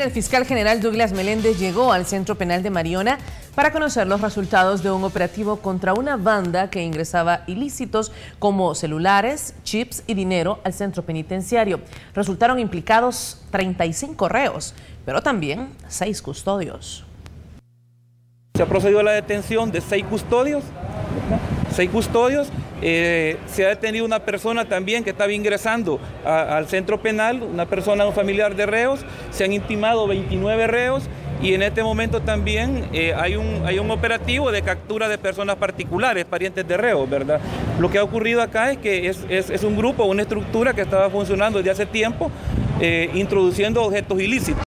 El fiscal general Douglas Meléndez llegó al centro penal de Mariona para conocer los resultados de un operativo contra una banda que ingresaba ilícitos como celulares, chips y dinero al centro penitenciario. Resultaron implicados 35 reos, pero también 6 custodios. Se ha procedido a la detención de seis custodios, seis custodios. Eh, se ha detenido una persona también que estaba ingresando al centro penal, una persona, un familiar de reos. Se han intimado 29 reos y en este momento también eh, hay, un, hay un operativo de captura de personas particulares, parientes de reos, ¿verdad? Lo que ha ocurrido acá es que es, un grupo, una estructura que estaba funcionando desde hace tiempo, eh, introduciendo objetos ilícitos.